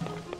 you